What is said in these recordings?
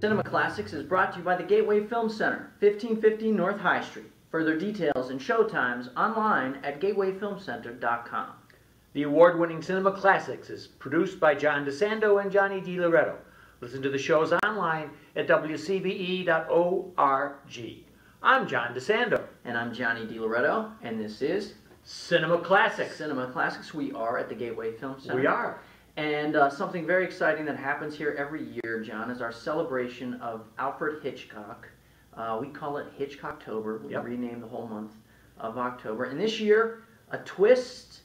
Cinema Classics is brought to you by the Gateway Film Center, 1550 North High Street. Further details and showtimes online at gatewayfilmcenter.com. The award-winning Cinema Classics is produced by John DeSando and Johnny DiLoretto. Listen to the shows online at wcbe.org. I'm John DeSando. And I'm Johnny DiLoretto, and this is Cinema Classics. Cinema Classics. We are at the Gateway Film Center. We are. And uh, something very exciting that happens here every year, John, is our celebration of Alfred Hitchcock. Uh, we call it Hitchcocktober. We Yep. rename the whole month of October. And this year, a twist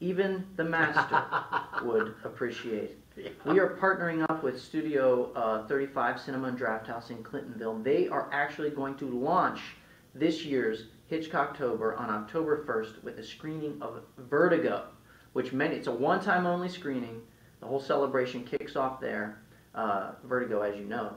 even the master would appreciate. We are partnering up with Studio uh, 35 Cinema and Draft House in Clintonville. They are actually going to launch this year's Hitchcocktober on October 1st with a screening of Vertigo, which meant it's a one-time only screening. The whole celebration kicks off there. Uh, Vertigo, as you know,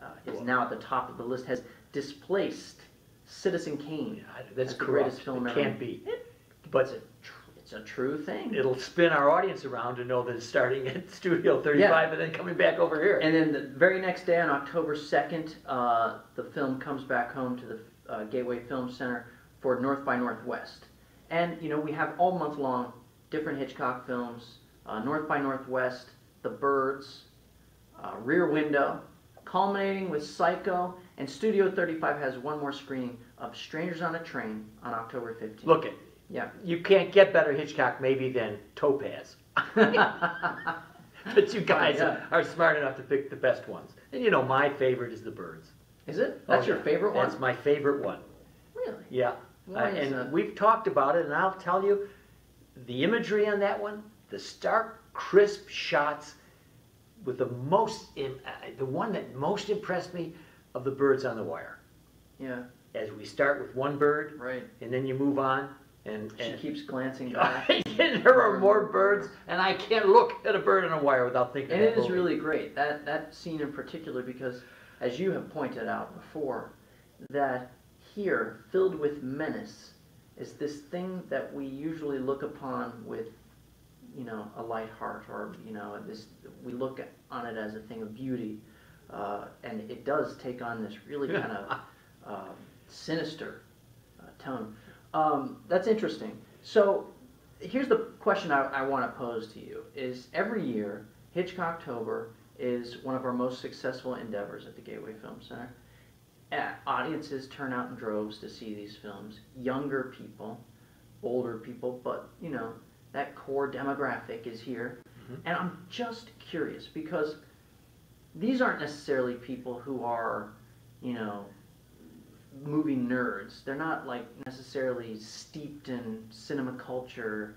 uh, is now at the top of the list. Has displaced Citizen Kane. Yeah, That's the greatest film It ever. can't be. It's But a, tr- it's a true thing. it'll spin our audience around to know that it's starting at Studio 35 and then coming back over here. And then the very next day, on October 2nd, uh, the film comes back home to the uh, Gateway Film Center for North by Northwest. And, you know, we have all month long different Hitchcock films uh, North by Northwest, The Birds, uh, Rear Window, culminating with Psycho. And Studio 35 has one more screening of Strangers on a Train on October 15th. Look it. Yeah. You can't get better Hitchcock maybe than Topaz. but you guys Oh, yeah. are smart enough to pick the best ones. And you know, my favorite is The Birds. Is it? That's Oh, your yeah. favorite one? That's my favorite one. Really? Yeah. Uh, and that? we've talked about it, and I'll tell you, the imagery on that one, the stark, crisp shots, with the most, im- uh, the one that most impressed me of the birds on the wire. Yeah, As we start with one bird, right. and then you move on, and, She keeps glancing back. and there are more birds, and I can't look at a bird on a wire without thinking. And it is really great, that, that scene in particular, because as you have pointed out before, that here, filled with menace, is this thing that we usually look upon with, you know, a light heart, or, you know, this, we look on it as a thing of beauty. Uh, and it does take on this really kind of um, sinister uh, tone. Um, that's interesting. So here's the question I, I want to pose to you: Is every year Hitchcocktober is one of our most successful endeavors at the Gateway Film Center. Uh, audiences turn out in droves to see these films. Younger people, older people, but you know that core demographic is here. Mhm. And I'm just curious because these aren't necessarily people who are, you know, movie nerds. They're not like necessarily steeped in cinema culture,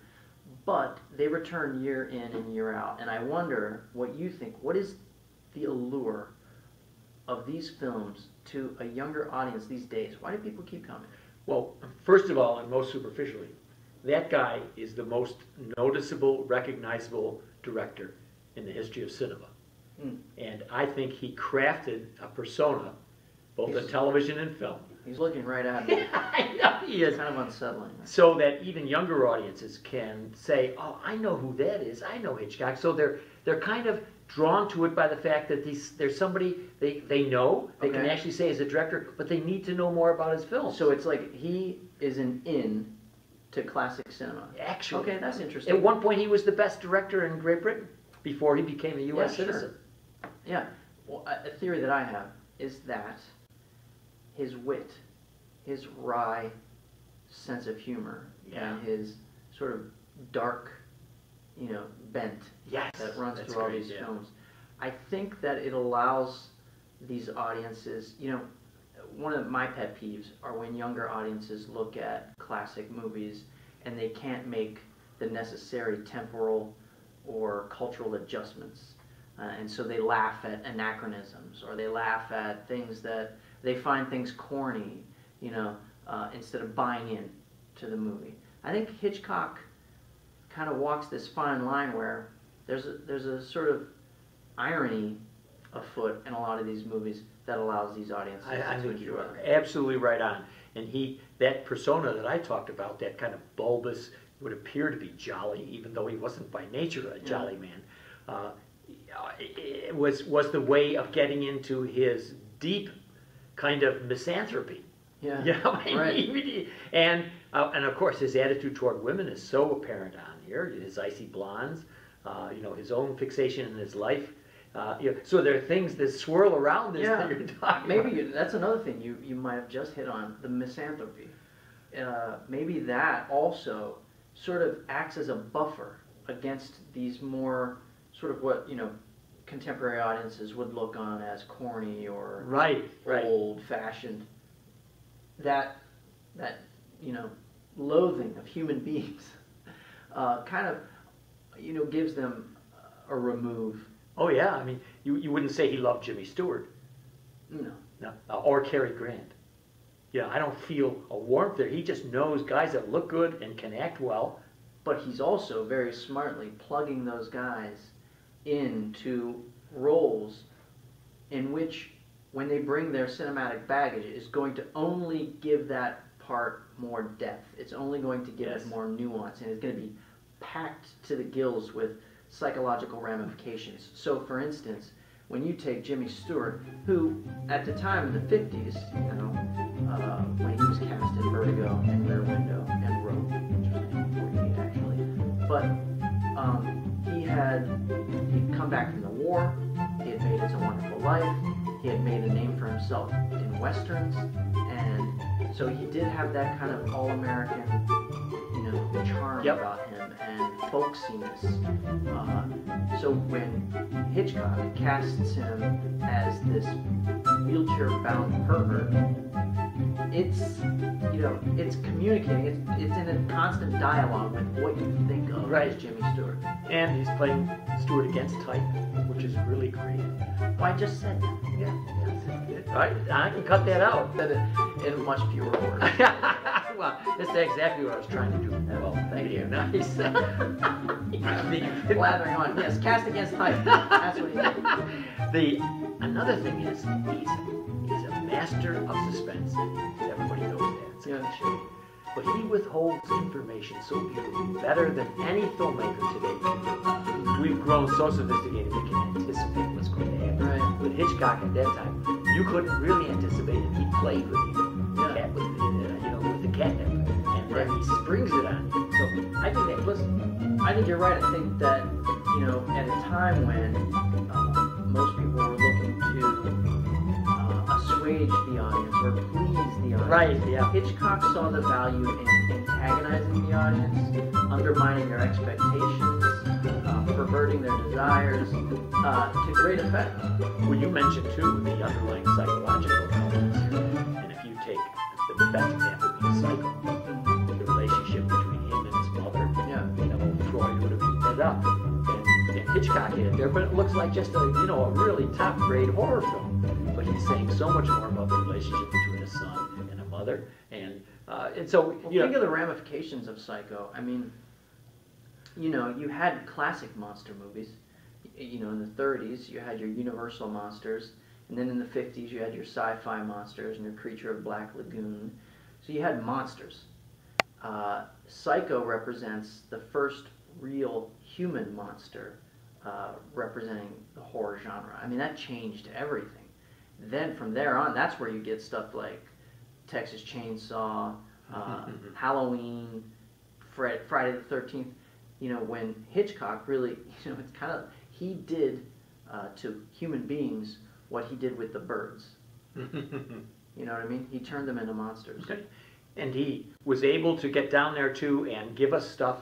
but they return year in and year out. And I wonder what you think. What is the allure of these films to a younger audience these days? Why do people keep coming? Well, first of all, and most superficially, that guy is the most noticeable, recognizable director in the history of cinema. Mm. And I think he crafted a persona, both in television and film. He's looking right at me. I know he is. kind of unsettling. So that even younger audiences can say, "Oh, I know who that is. I know Hitchcock." So they're they're kind of drawn to it by the fact that these, there's somebody they, they know they can actually say is a director, but they need to know more about his films. So it's like he is an in to classic cinema. actually, Okay, that's interesting. At one point, he was the best director in Great Britain before he became a U.S. Yeah, sure. citizen. Yeah. Well, a theory that I have is that his wit, his wry sense of humor, Yeah. and his sort of dark, you know, bent Yes, that runs through all great, these yeah. films, I think that it allows these audiences, you know, one of my pet peeves are when younger audiences look at classic movies and they can't make the necessary temporal or cultural adjustments. Uh, and so they laugh at anachronisms or they laugh at things that they find things corny, you know, uh, instead of buying in to the movie. I think Hitchcock kind of walks this fine line where there's a, there's a sort of irony afoot in a lot of these movies that allows these audiences I, I to enjoy them. absolutely right on. And he, that persona that I talked about, that kind of bulbous, would appear to be jolly, even though he wasn't by nature a jolly man. Uh, it was was the way of getting into his deep kind of misanthropy. Yeah. You know, I Right. and uh, and of course his attitude toward women is so apparent on here. His icy blondes, uh, you know, his own fixation in his life. Uh, you know, so there are things that swirl around this Yeah. that you're talking Maybe about. you, that's another thing you, you might have just hit on the misanthropy. Uh, maybe that also sort of acts as a buffer against these more sort of what you know contemporary audiences would look on as corny or Right, right. old fashioned. That that you know loathing of human beings uh, kind of you know gives them a remove. Oh yeah, I mean, you, you wouldn't say he loved Jimmy Stewart, No. no, uh, or Cary Grant. Yeah, I don't feel a warmth there. He just knows guys that look good and can act well. but he's also very smartly plugging those guys into roles in which when they bring their cinematic baggage is going to only give that part more depth it's only going to give Yes. it more nuance and it's going to be packed to the gills with psychological ramifications. So for instance when you take Jimmy Stewart, who at the time in the 50s, you know, uh, when he was cast in Vertigo and Rear Window and Rope, 1948 actually, but um, he had he'd come back from the war, he had made It's a Wonderful Life, he had made a name for himself in westerns, and so he did have that kind of all-American, charm Yep. about him and folksiness. Uh, so when Hitchcock casts him as this wheelchair-bound pervert, it's you know it's communicating. It's it's in a constant dialogue with what you think of Right. as Jimmy Stewart. And he's playing Stewart against type, which is really great. Well, I just said that. Yeah, yeah. I, I can cut that out. Said it in much fewer words. well, that's exactly what I was trying to do. Well, thank you. Nice. the, Blathering on. Yes, cast against type. That's what he did. the another thing is he's he's a master of suspense. Everybody knows that. It's a Yeah. But he withholds information so beautifully, better than any filmmaker today can do. We've grown so sophisticated we can anticipate what's going to happen. Right. With Hitchcock at that time, you couldn't really anticipate it. He played with you, Yeah. cat with the, uh, you know, with the catnip, and then he springs it on you. So I think that listen, I think you're right. I think that you know at a time when uh, most people were looking to uh, assuage the audience or please the audience. right? Yeah. Hitchcock saw the value in antagonizing the audience, undermining their expectations, perverting their desires, uh, to great effect. Well, you mentioned too the underlying psychological elements, and if you take the best example being Psycho, the relationship between him and his mother, Yeah. you know, Freud would have eaten it up. And, and Hitchcock hit it there, but it looks like just a you know a really top grade horror film. But he's saying so much more about the relationship between a son and a mother, and uh, and so Well, you think know, of the ramifications of Psycho. I mean, you know, you had classic monster movies. You know, in the 30s, you had your Universal monsters, and then in the 50s, you had your sci-fi monsters and your Creature of Black Lagoon. So you had monsters. Uh, Psycho represents the first real human monster uh, representing the horror genre. I mean, that changed everything. Then from there on, that's where you get stuff like Texas Chainsaw, uh, Halloween, Fred, Friday the Thirteenth. You know, when Hitchcock really, you know, it's kind of he did uh, to human beings what he did with the birds. You know what I mean? He turned them into monsters. Okay. And he was able to get down there too and give us stuff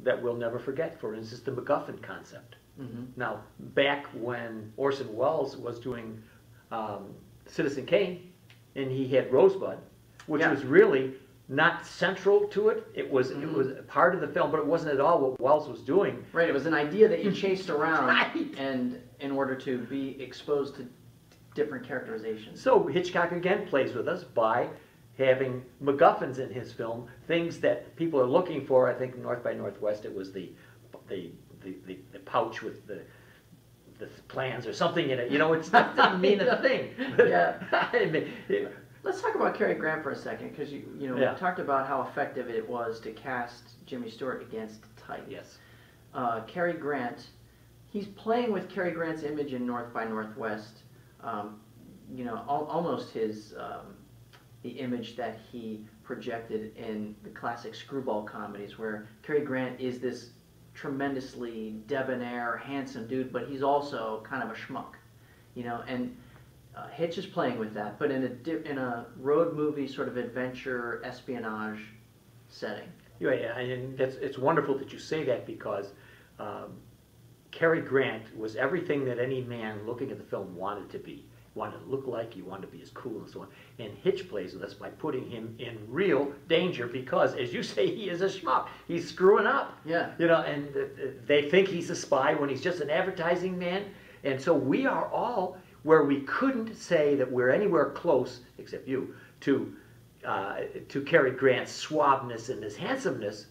that we'll never forget. For instance, the MacGuffin concept. hmm Now, back when Orson Welles was doing um, Citizen Kane, and he had Rosebud, which Yeah. was really not central to it. It was it Mhm. was part of the film, but it wasn't at all what Welles was doing. Right. It was an idea that you chased around, Right. and in order to be exposed to different characterizations. So Hitchcock again plays with us by having MacGuffins in his film, things that people are looking for. I think North by Northwest, it was the the the, the, the pouch with the the plans or something in it. You know, it's not doesn't mean a thing. Yeah. I mean, it- Let's talk about Cary Grant for a second, because you you know Yeah. we talked about how effective it was to cast Jimmy Stewart against type. yes. Uh, Cary Grant, he's playing with Cary Grant's image in North by Northwest. Um, you know, al- almost his um, the image that he projected in the classic screwball comedies, where Cary Grant is this tremendously debonair, handsome dude, but he's also kind of a schmuck. You know, and uh, Hitch is playing with that, but in a di- in a road movie sort of adventure espionage setting. Yeah, yeah, and it's, it's wonderful that you say that because um, Cary Grant was everything that any man looking at the film wanted to be. He wanted to look like, he wanted to be as cool and so on. And Hitch plays with us by putting him in real danger because, as you say, he is a schmuck. He's screwing up. Yeah. You know, and uh, they think he's a spy when he's just an advertising man. And so we are all where we couldn't say that we're anywhere close, except you, to uh, to Cary Grant's suaveness and his handsomeness.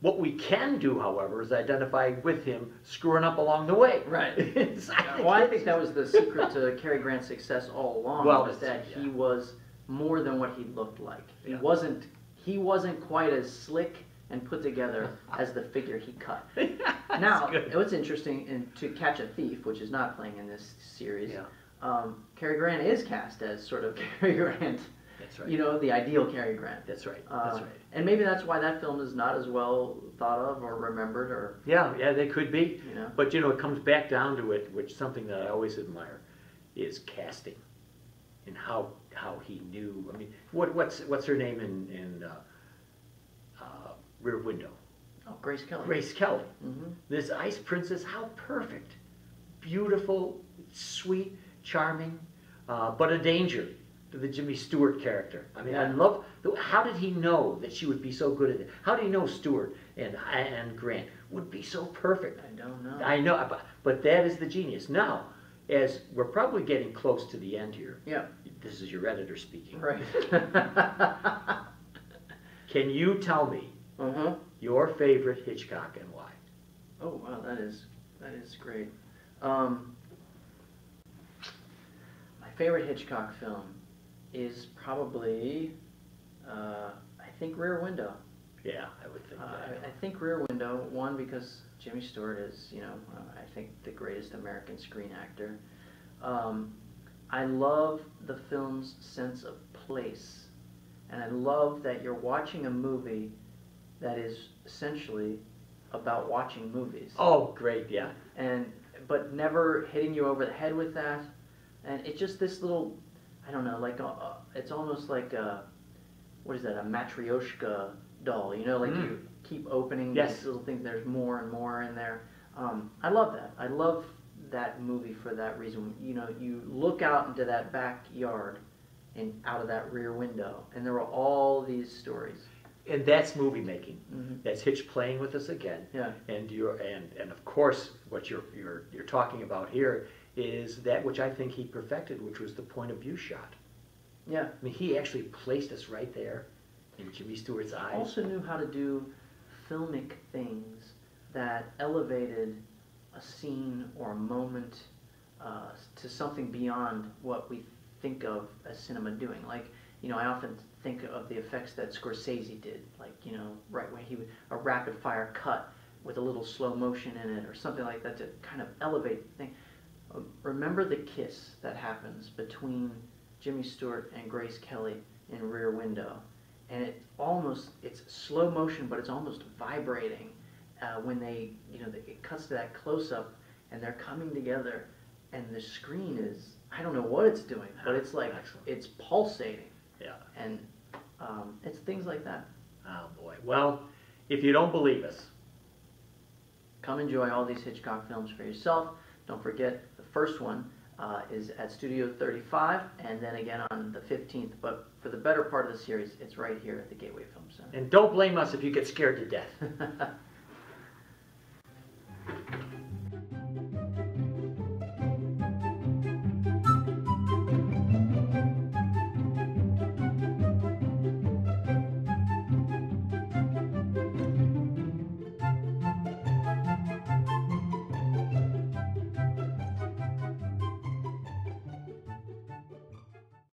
What we can do, however, is identify with him screwing up along the way. Right. It's- I well, I think that was the secret to Cary Grant's success all along. Well, was that it's- he was more than what he looked like. He Yeah. wasn't. He wasn't quite as slick and put together as the figure he cut. now, good. what's interesting, in To Catch a Thief, which is not playing in this series, Yeah, um, Cary Grant is cast as sort of Cary Grant. that's right. You know, the ideal Cary Grant. that's right. Uh, That's right. And maybe that's why that film is not as well thought of or remembered, or Yeah, yeah, they could be. you know. But you know, it comes back down to it, which something that I always admire is casting, and how how he knew. I mean, what what's what's her name in in uh, uh, Rear Window? Oh, Grace Kelly. Grace Kelly. hmm This ice princess, how perfect, beautiful, sweet, charming, uh, but a danger to the Jimmy Stewart character. I mean, I Yeah. love. How did he know that she would be so good at it? How did he know Stewart and and Grant would be so perfect? I don't know. I know, but, but that is the genius. Now, as we're probably getting close to the end here, Yeah. this is your editor speaking. Right. Can you tell me uh-huh. your favorite Hitchcock and why? Oh wow, that is that is great. Um, favorite Hitchcock film is probably uh, I think Rear Window. Yeah, I would think Uh, that. I, I think Rear Window one because Jimmy Stewart is you know uh, I think the greatest American screen actor. Um, I love the film's sense of place, and I love that you're watching a movie that is essentially about watching movies Oh, great, yeah. and but never hitting you over the head with that and it's just this little i don't know like uh, it's almost like a what is that a matryoshka doll you know like Mm. you keep opening Yes. these little things there's more and more in there um, i love that i love that movie for that reason you know you look out into that backyard and out of that rear window and there are all these stories And that's movie making. hmm That's Hitch playing with us again. yeah And you're and and of course what you're you're you're talking about here is that which I think he perfected, which was the point of view shot. yeah I mean, he actually placed us right there in Jimmy Stewart's eyes. also knew how to do filmic things that elevated a scene or a moment uh, to something beyond what we think of as cinema doing. Like, you know, I often think of the effects that Scorsese did, like, you know, right when he would, a rapid fire cut with a little slow motion in it or something like that to kind of elevate the thing. Remember the kiss that happens between Jimmy Stewart and Grace Kelly in Rear Window and it almost it's slow motion but it's almost vibrating uh, when they you know it cuts to that close up and they're coming together and the screen is I don't know what it's doing but it's like Excellent. it's pulsating Yeah. and um, it's things like that Oh boy. Well, if you don't believe us, come enjoy all these Hitchcock films for yourself don't forget the first one uh, is at Studio 35 and then again on the 15th but for the better part of the series it's right here at the Gateway Film Center and don't blame us if you get scared to death.